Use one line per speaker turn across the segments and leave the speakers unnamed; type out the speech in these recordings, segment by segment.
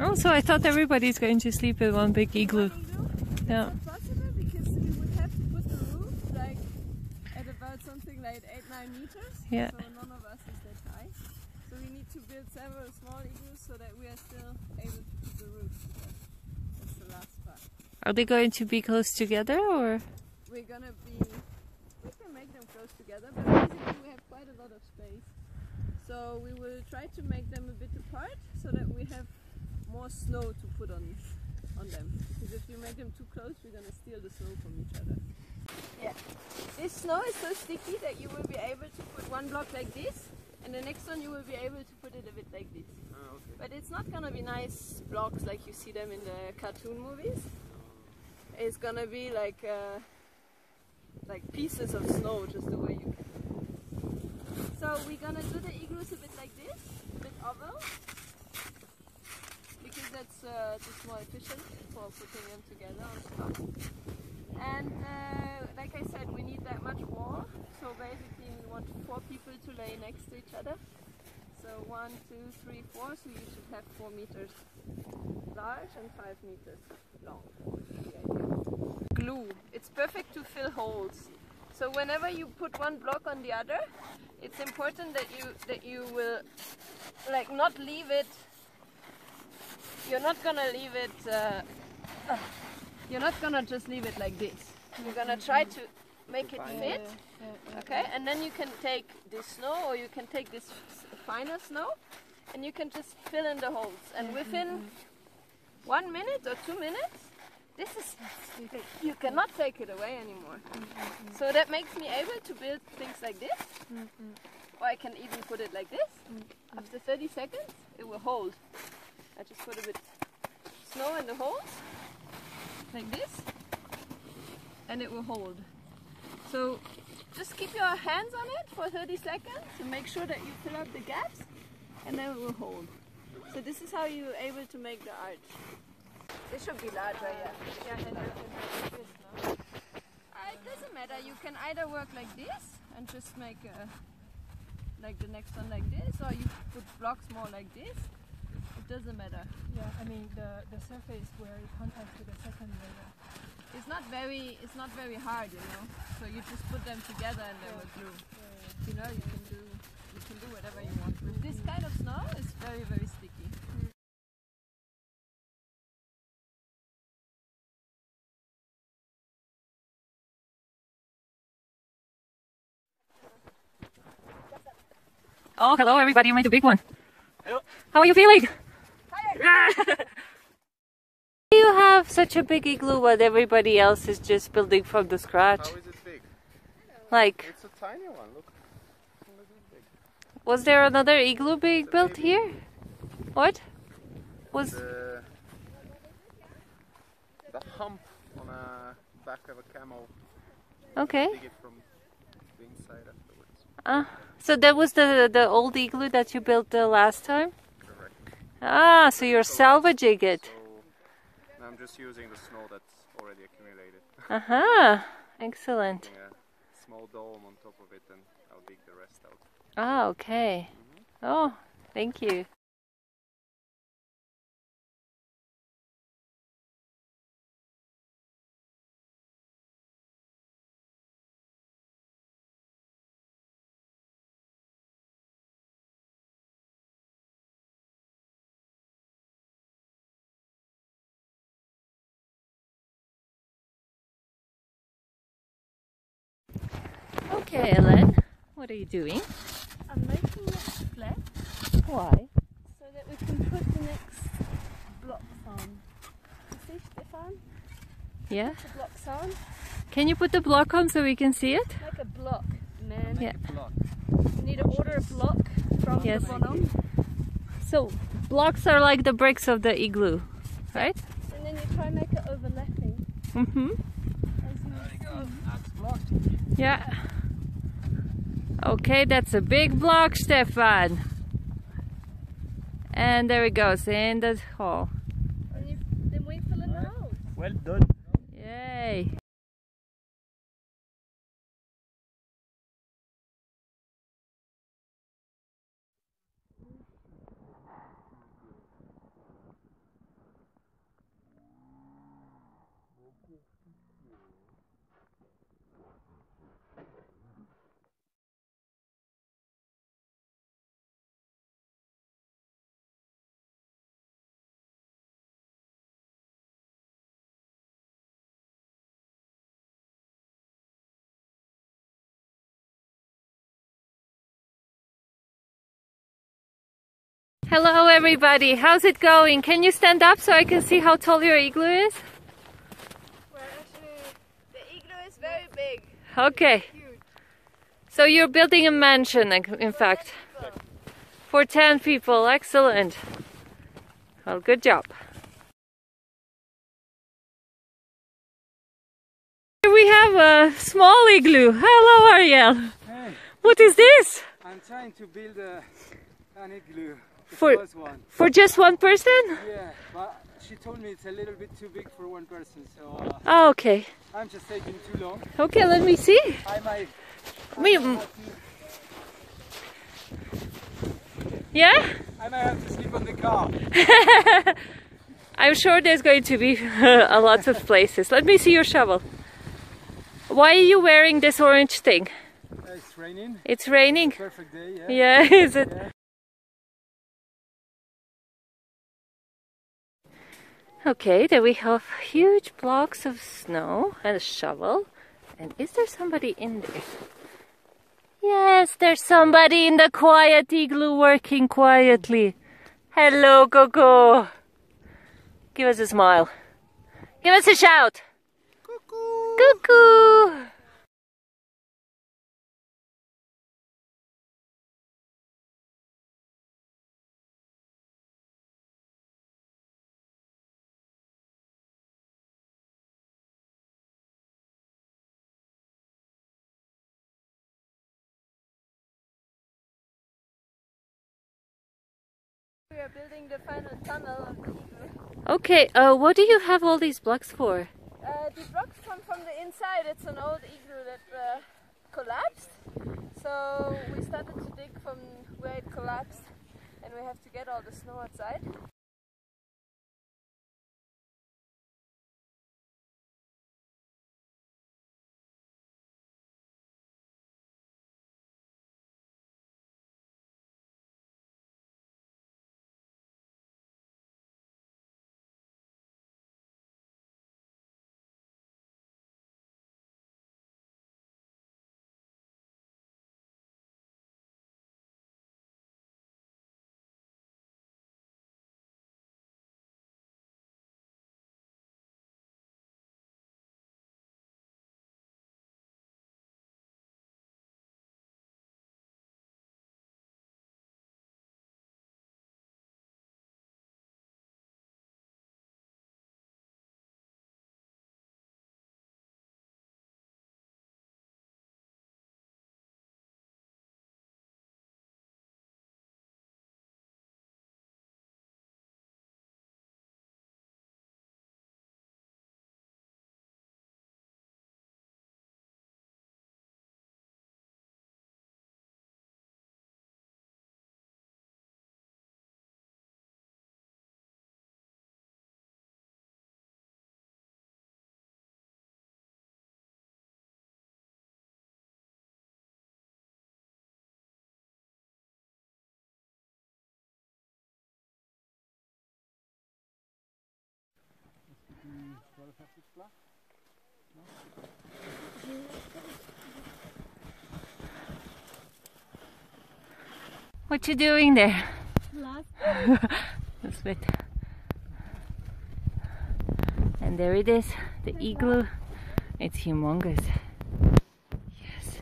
Oh, so I thought everybody's going to sleep in one big igloo. Yeah.
Possible because we would have to put the roof like at about something like eight nine meters.
Yeah.
So none of us is that high. So we need to build several small igloos so that we are still able to put the roof. That's the last part.
Are they going to be close together or?
We're gonna be. We can make them close together, but basically we have quite a lot of space. So we will try to make them a bit apart so that we have more snow to put on on them. Because if you make them too close, we're gonna steal the snow from each other. Yeah. This snow is so sticky that you will be able to put one block like this, and the next one you will be able to put it a bit like this. But it's not gonna be nice blocks like you see them in the cartoon movies. It's gonna be like uh, like pieces of snow, just the way you can. So we're gonna do the igloos a bit like this, a bit oval, because that's uh, just more efficient for putting them together. And uh, like I said, we need that much wall. So basically, we want four people to lay next to each other. So one, two, three, four. So you should have four meters large and five meters long. Glue. It's perfect to fill holes. So whenever you put one block on the other, it's important that you that you will like not leave it. You're not gonna leave it. Uh, uh, you're not gonna just leave it like this. You're gonna try to make it fit. Okay, and then you can take this snow or you can take this finer snow and you can just fill in the holes. And within one minute or two minutes, this is stupid. you cannot take it away anymore. So that makes me able to build things like this, or I can even put it like this. After 30 seconds, it will hold. I just put a bit snow in the holes, like this, and it will hold. So just keep your hands on it for 30 seconds and make sure that you fill up the gaps, and then it will hold. So this is how you're able to make the arch. This should be larger, yeah. Yeah, and you can have this, no? Uh, it doesn't matter. You can either work like this and just make a, like the next one like this, or you put blocks more like this. It doesn't matter.
Yeah, I mean the, the surface where it contacts with the second layer.
It's not very, it's not very hard, you know. So you just put them together and they will glue. You know, you can do, you can do whatever you want. With this kind of snow, it's very, very sticky.
Oh, hello everybody, you made a big one. How are you feeling? you have such a big igloo while everybody else is just building from the scratch?
How is it big?
Like,
It's a tiny one. Look. Look at this big.
was there another igloo being built here? What? Was
The, the hump on a back of a camel.
okay.
Dig it from the inside afterwards.
Uh, so that was the the old igloo that you built the last time.
Correct.
Ah, so you're salvaging it.
So I'm just using the snow that's already accumulated.
Uh huh. Excellent.
A small dome on top of it, and I'll dig the rest out.
Ah, okay. Oh, thank you. Okay, Ellen, what are you doing?
I'm making it flat
Why?
so that we can put the next blocks on. You see, Stefan?
Yeah.
The blocks on?
Can you put the block on so we can see it?
Like a block, man.
Yeah. Block.
You need to order a block from
Yes.
the bottom.
So blocks are like the bricks of the igloo, right?
And then you try and make it overlapping.
Mm-hmm.
As you see.
Yeah. Okay, that's a big block, Stefan. And there it goes in the hole.
And you,
Hello everybody, how's it going? Can you stand up so I can see how tall your igloo is?
Well, actually, the igloo is very big.
Okay. So you're building a mansion, like, in fact. For 10 people, excellent. Well, good job. Here we have a small igloo. Hello, Ariel.
Hey,
What is this?
I'm trying to build a, an igloo.
For-
one.
For just one person?
Yeah, but she told me it's a little bit too big for one person, so uh,
Oh, okay.
I'm just taking too long.
Okay, let me see.
I might.
Me,
have to,
yeah?
I might have to sleep on the car.
I'm sure there's going to be a lot of places. Let me see your shovel. Why are you wearing this orange thing?
Uh, it's raining.
It's raining.
Perfect day. Yeah.
Yeah, is it?
Yeah.
Okay, then we have huge blocks of snow and a shovel. And is there somebody in there? Yes, there's somebody in the quiet igloo working quietly. Hello, Coco. Give us a smile. Give us a shout. Cuckoo. Cuckoo.
Are building the final tunnel of the igloo.
Okay, uh, what do you have all these blocks for?
Uh, the blocks come from the inside. It's an old igloo that uh, collapsed. So we started to dig from where it collapsed, and we have to get all the snow outside.
What you doing there? That's it. And there it is, the igloo. It's humongous. Yes,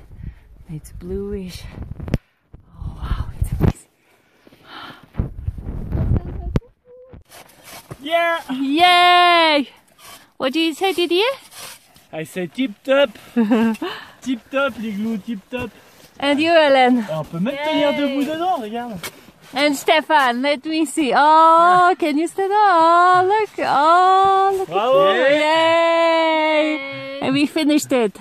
it's bluish. Oh wow, it's amazing.
Yeah!
Yay! What do you say, Didier?
I say tip top! tip top, l'igloo tip top!
And you, Helen?
Et ah, on peut même tenir debout dedans, regarde!
And Stefan, let me see. Oh, can you stand up? Oh, look. Oh, look.
Bravo!
Yay! And we finished it.